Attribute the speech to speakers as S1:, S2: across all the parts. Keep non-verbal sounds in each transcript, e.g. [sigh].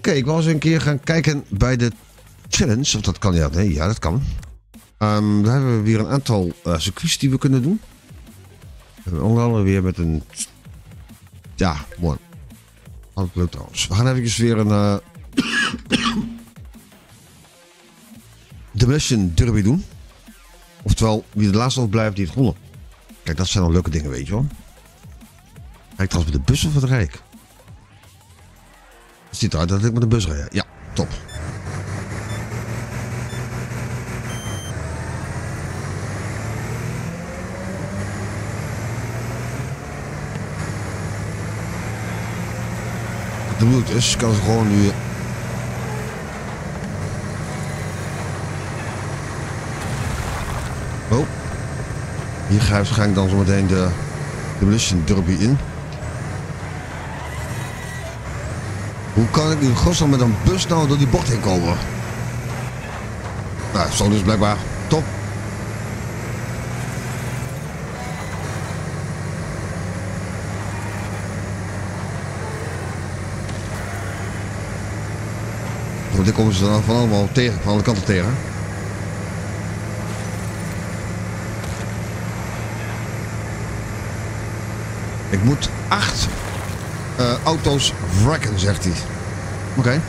S1: Oké, ik wil eens een keer gaan kijken bij de challenge. Of dat kan, ja. Nee, ja, dat kan. Ehm daar hebben we weer een aantal uh, circuits die we kunnen doen. Onder andere weer met een... Ja, mooi. Altijd leuk trouwens. We gaan even weer een... [clears throat] Uh... Demolition Derby doen. Oftewel, wie de laatste blijft, die heeft gewonnen. Kijk, dat zijn al leuke dingen, weet je wel. Kijk trouwens met de bus of het rijk? Het ziet eruit dat ik met de bus rijd. Ja, top. De bedoel is, kan ze gewoon nu Oh. Hier ga ik dan zo meteen de Demolition Derby in. Hoe kan ik in godsnaam met een bus nou door die bocht heen komen? Nou, zo dus blijkbaar. Top. Want dit komen ze dan van allemaal tegen, van alle kanten tegen. Ik moet acht eh, auto's wrecken, zegt hij. Oké.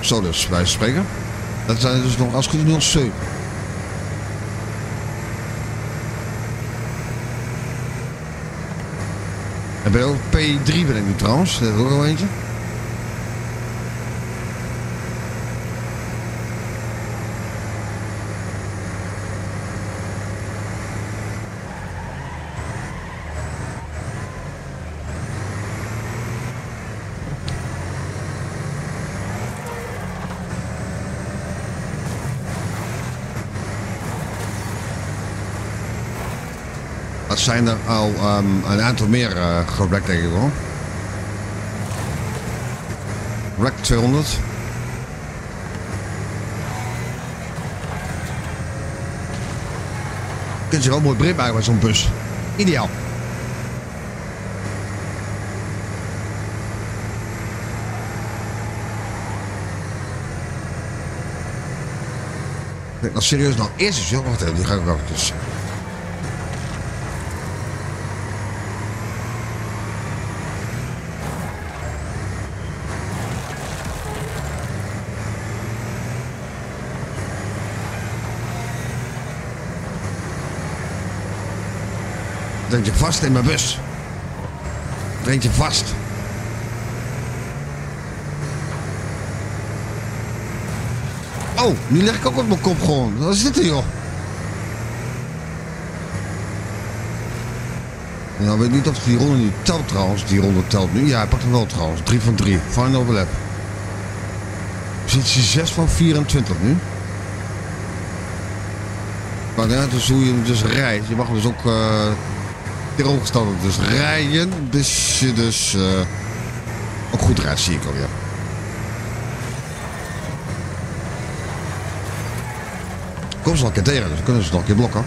S1: Zo dus, wij spreken. Dat zijn dus nog als goed 07. Heb je ook P3 ben ik nu trouwens? Dat is ook al eentje. Dat zijn er al um, een aantal meer uh, gewekt, denk ik wel. Rack 200. Je kunt je wel mooi breed maken met zo'n bus. Ideaal. Ik denk serieus nou eerst eens, joh. Die ga ik ook even. Drink je vast in mijn bus. Drink je vast. Oh, nu leg ik ook op mijn kop gewoon. Wat is dit er, joh? Nou, weet niet of die ronde nu telt trouwens. Die ronde telt nu. Ja, hij pakt hem wel trouwens. 3 van 3. Final lap. Positie 6 van 24 nu. Maar ja, dus hoe je hem dus rijdt. Je mag dus ook... Uh, tegenovergestelde dus rijden. Dus dus uh, ook goed rijdt, zie ik al, ja. Kom ze al een keer tegen, dus kunnen ze nog een keer blokken.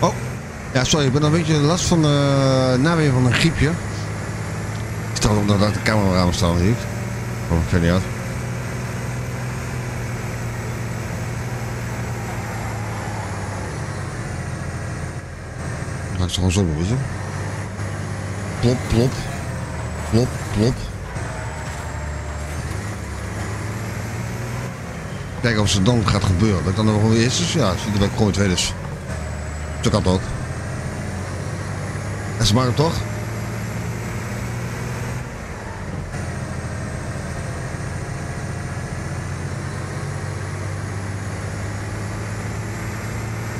S1: [coughs] oh, ja, sorry, ik ben een beetje last van uh, naweer van een griepje. Ik sta ook dat de camera aan staan, zie ik. Oh, ik. Ga ik ze gewoon zo doen, weet je. Plop, plop. Plop, plop. Kijken of het dan gaat gebeuren. Dat ik dan nog wel eerst is. Ja, zie je dat ik gewoon tweede is. Zo kan het ook. En ze maken toch?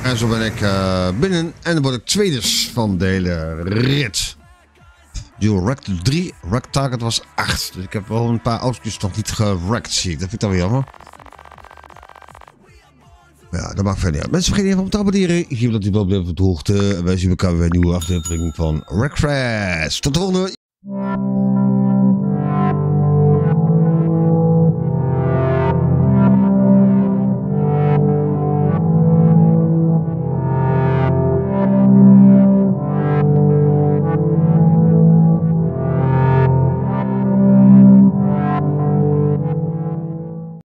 S1: En zo ben ik uh, binnen en dan word ik tweede van de hele rit. Dual Rack 3, Rack Target was 8. Dus ik heb wel een paar autootjes nog niet gerackt, zie ik. Dat vind ik dan weer jammer. Ja, dat maakt verder uit. Mensen, vergeet even om te abonneren. Ik hoop dat u wel blijft op de hoogte. Wij zien elkaar bij een nieuwe aflevering van Wreckfest. Tot de volgende!